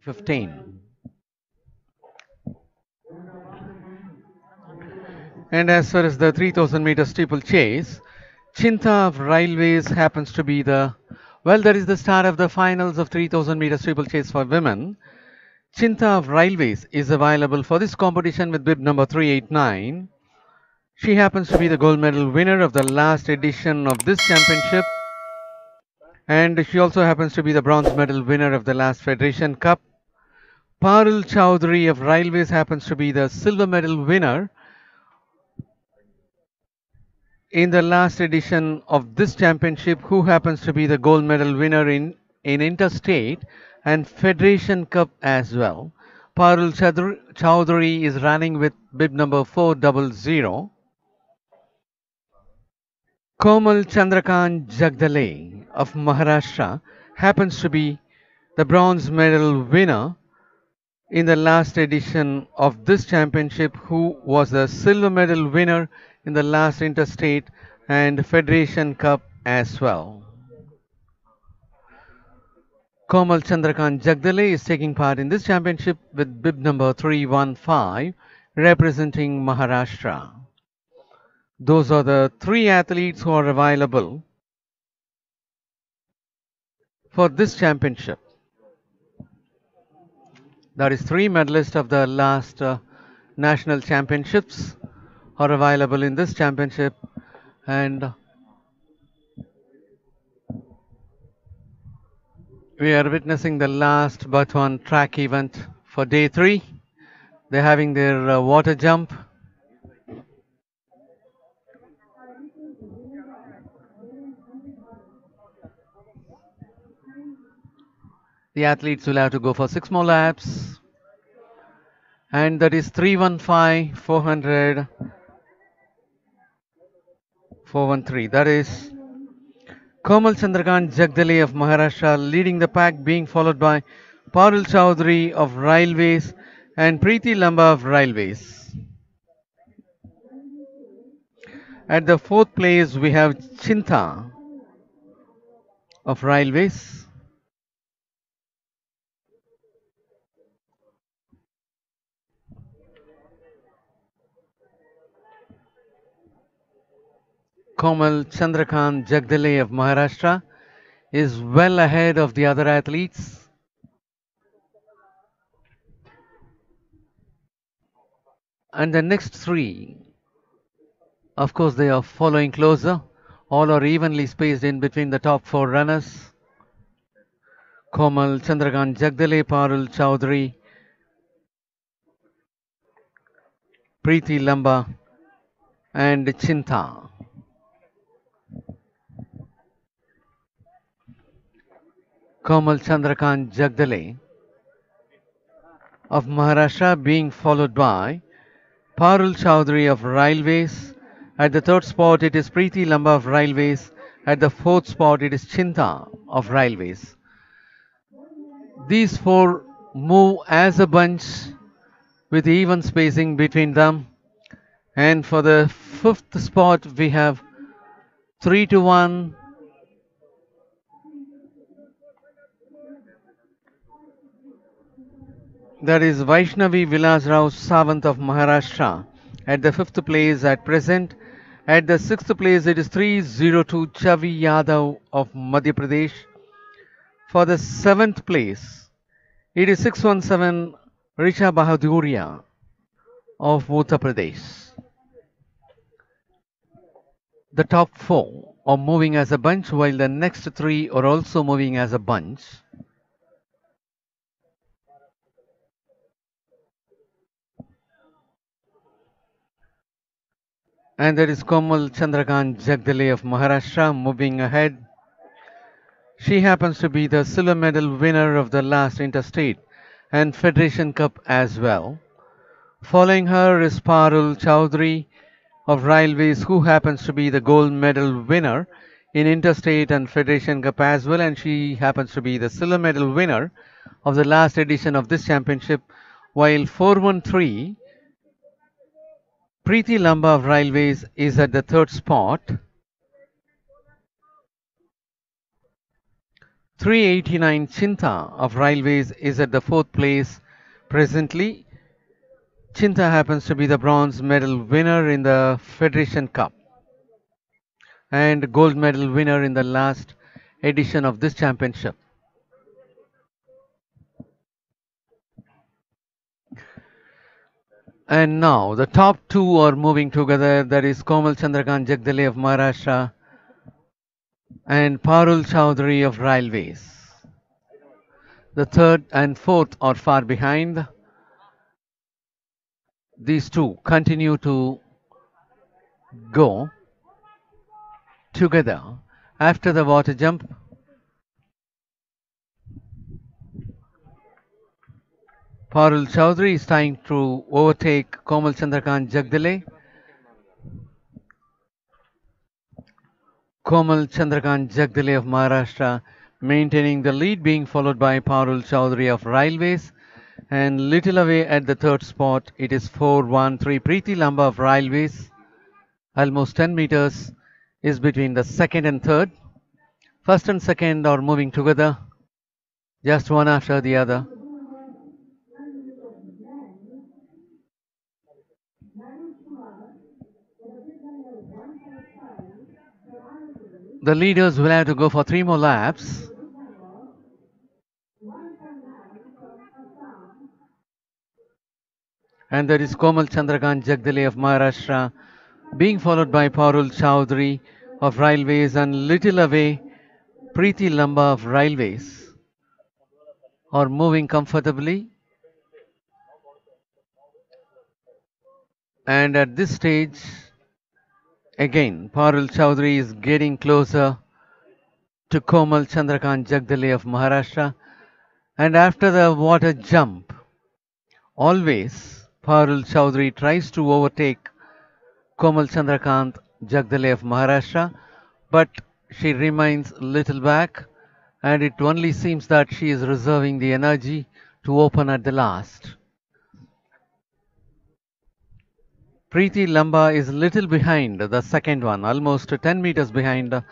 15. And as far as the 3000 meter steeplechase, Chinta of Railways happens to be the well, that is the start of the finals of 3000 meter steeplechase for women. Chinta of Railways is available for this competition with bib number 389. She happens to be the gold medal winner of the last edition of this championship. And she also happens to be the bronze medal winner of the last Federation Cup. Parul Chowdhury of Railways happens to be the silver medal winner in the last edition of this championship who happens to be the gold medal winner in, in interstate and Federation Cup as well. Parul Chowdhury is running with bib number 400. Komal Chandrakant Jagdale of Maharashtra happens to be the bronze medal winner in the last edition of this championship who was the silver medal winner in the last interstate and Federation Cup as well. Komal Chandrakant Jagdale is taking part in this championship with bib number 315 representing Maharashtra. Those are the three athletes who are available for this championship. That is three medalists of the last uh, national championships are available in this championship and we are witnessing the last but one track event for day three. They're having their uh, water jump. The athletes will have to go for six more laps. And that is 315, 400, 413. That is Komal Chandrakant Jagdale of Maharashtra leading the pack, being followed by Parul Chowdhury of Railways and Preeti Lamba of Railways. At the fourth place, we have Chinta of Railways. Komal Chandrakant Jagdale of Maharashtra is well ahead of the other athletes. And the next three, of course, they are following closer. All are evenly spaced in between the top four runners. Komal Chandrakant Jagdale, Parul Chowdhury, Preeti Lamba, and Chinta. Komal Chandrakant Jagdale of Maharashtra being followed by Parul Chowdhury of Railways. At the third spot it is Preeti Lamba of Railways. At the fourth spot it is Chinta of Railways. These four move as a bunch with even spacing between them. And for the fifth spot we have 3 to 1 that is Vaishnavi Vilas Rao Sawant of Maharashtra at the fifth place at present. At the sixth place, it is 302 Chavi Yadav of Madhya Pradesh. For the seventh place, it is 617 Risha Bahaduria of Uttar Pradesh. The top four are moving as a bunch, while the next three are also moving as a bunch. And there is Komal Chandrakant Jagdale of Maharashtra moving ahead. She happens to be the silver medal winner of the last interstate and Federation Cup as well. Following her is Parul Chowdhury of Railways, who happens to be the gold medal winner in Interstate and Federation Cup as well, and she happens to be the silver medal winner of the last edition of this championship, while 413 Preeti Lamba of Railways is at the third spot. 389 Chinta of Railways is at the fourth place presently. Chinta happens to be the bronze medal winner in the Federation Cup and gold medal winner in the last edition of this championship. And now the top two are moving together. That is Komal Chandrakant Jagdale of Maharashtra and Parul Chowdhury of Railways. The third and fourth are far behind. These two continue to go together after the water jump. Parul Chowdhury is trying to overtake Komal Chandrakant Jagdale. Komal Chandrakant Jagdale of Maharashtra maintaining the lead being followed by Parul Chowdhury of Railways. And little away at the third spot it is 413 Preeti Lamba of Railways almost 10 meters is between the second and third. First and second are moving together just one after the other the leaders will have to go for three more laps. And that is Komal Chandrakant Jagdale of Maharashtra, being followed by Parul Chowdhury of Railways and little away Preeti Lamba of Railways are moving comfortably. And at this stage, Again, Parul Chowdhury is getting closer to Komal Chandrakant Jagdale of Maharashtra. And after the water jump, always Parul Chowdhury tries to overtake Komal Chandrakant Jagdale of Maharashtra, but she remains little back and it only seems that she is reserving the energy to open at the last. Preeti Lamba is little behind the second one, almost 10 meters behind.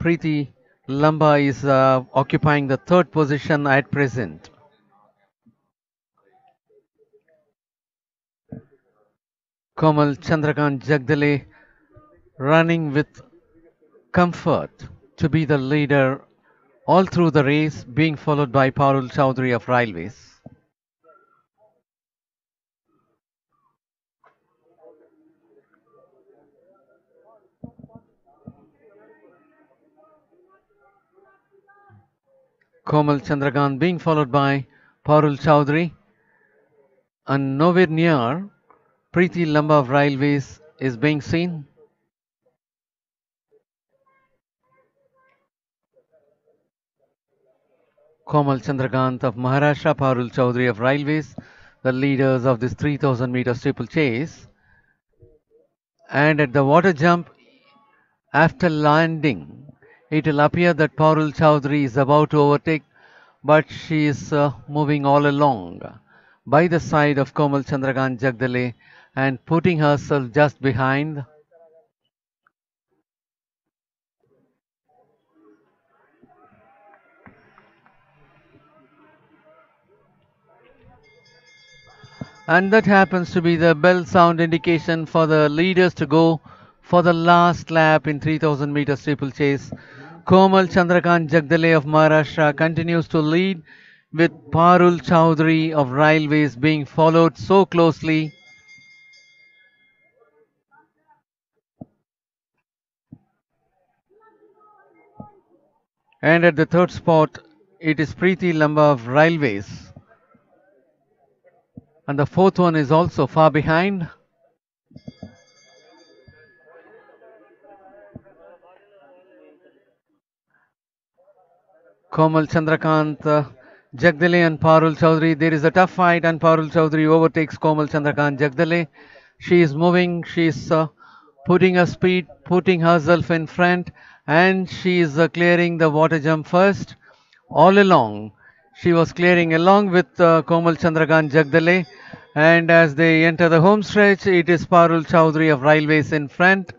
Preeti Lamba is uh, occupying the third position at present. Komal Chandrakant Jagdale running with comfort to be the leader all through the race, being followed by Parul Chowdhury of Railways. Komal Chandrakant being followed by Parul Chowdhury and nowhere near Preeti Lamba of Railways is being seen. Komal Chandrakant of Maharashtra, Parul Chowdhury of Railways, the leaders of this 3000 meter steeple chase. And at the water jump, after landing, it will appear that Parul Chowdhury is about to overtake, but she is uh, moving all along by the side of Komal Chandrakant Jagdale and putting herself just behind. And that happens to be the bell sound indication for the leaders to go for the last lap in 3000 meter steeplechase. Komal Chandrakant Jagdale of Maharashtra continues to lead with Parul Chowdhury of Railways being followed so closely. And at the third spot, it is Preeti Lamba of Railways. And the fourth one is also far behind. Komal Chandrakant, uh, Jagdale and Parul Chowdhury. There is a tough fight and Parul Chowdhury overtakes Komal Chandrakant Jagdale. She is moving, she is uh, putting her speed, putting herself in front and she is uh, clearing the water jump first. All along, she was clearing along with uh, Komal Chandrakant Jagdale and as they enter the home stretch, it is Parul Chowdhury of Railways in front,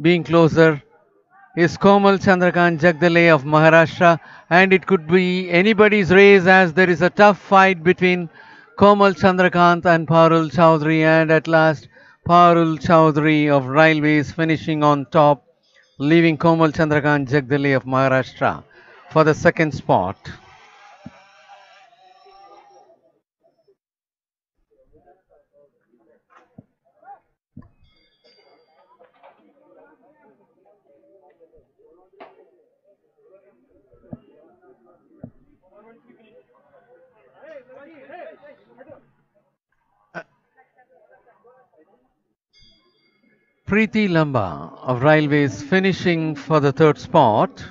being closer is Komal Chandrakant Jagdale of Maharashtra and it could be anybody's race as there is a tough fight between Komal Chandrakant and Parul Chowdhury and at last Parul Chowdhury of Railways finishing on top leaving Komal Chandrakant Jagdale of Maharashtra for the second spot. Preeti Lamba of Railways finishing for the third spot.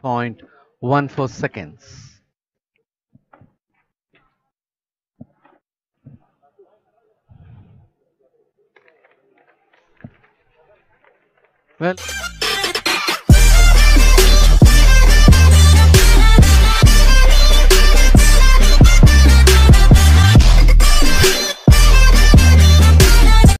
Point one four seconds. Well.